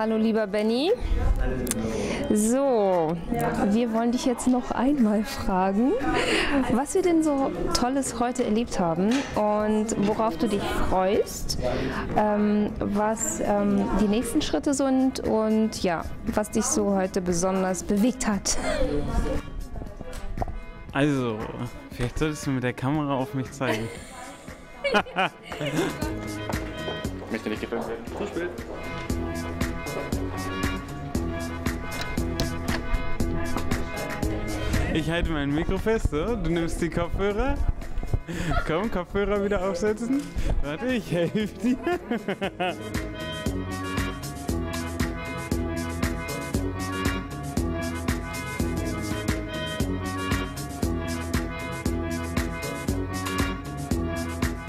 Hallo lieber Benny. So, wir wollen dich jetzt noch einmal fragen, was wir denn so Tolles heute erlebt haben und worauf du dich freust, ähm, was ähm, die nächsten Schritte sind und ja, was dich so heute besonders bewegt hat. Also, vielleicht solltest du mit der Kamera auf mich zeigen. Ich möchte nicht gefilmt werden. Zu spät. Ich halte mein Mikro fest, so. Du nimmst die Kopfhörer. Komm, Kopfhörer wieder aufsetzen. Warte, ich helfe dir.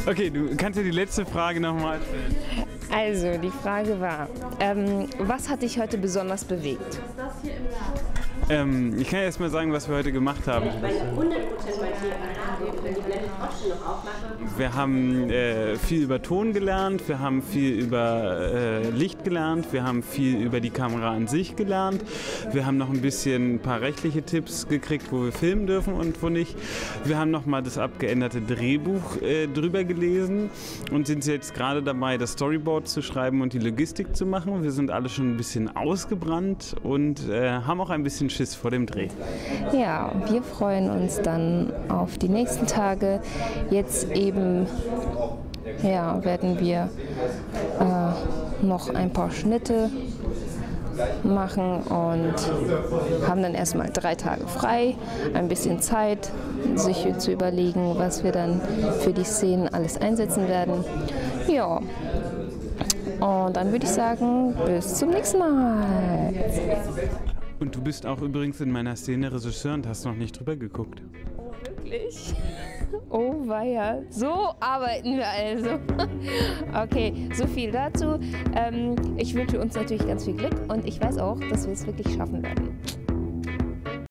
Okay, du kannst dir die letzte Frage nochmal stellen. Also, die Frage war, ähm, was hat dich heute besonders bewegt? Ähm, ich kann erst mal sagen, was wir heute gemacht haben. Wir haben äh, viel über Ton gelernt, wir haben viel über äh, Licht gelernt, wir haben viel über die Kamera an sich gelernt, wir haben noch ein bisschen ein paar rechtliche Tipps gekriegt, wo wir filmen dürfen und wo nicht. Wir haben nochmal das abgeänderte Drehbuch äh, drüber gelesen und sind jetzt gerade dabei, das Storyboard zu schreiben und die Logistik zu machen. Wir sind alle schon ein bisschen ausgebrannt und äh, haben auch ein bisschen Schiss vor dem Dreh. Ja, wir freuen uns dann auf die nächsten Tage. Jetzt eben ja, werden wir äh, noch ein paar Schnitte machen und haben dann erstmal drei Tage frei, ein bisschen Zeit, sich zu überlegen, was wir dann für die Szenen alles einsetzen werden. Ja, und dann würde ich sagen, bis zum nächsten Mal. Und du bist auch übrigens in meiner Szene Regisseur und hast noch nicht drüber geguckt. Wirklich? Oh weia, so arbeiten wir also. Okay, so viel dazu. Ähm, ich wünsche uns natürlich ganz viel Glück und ich weiß auch, dass wir es wirklich schaffen werden.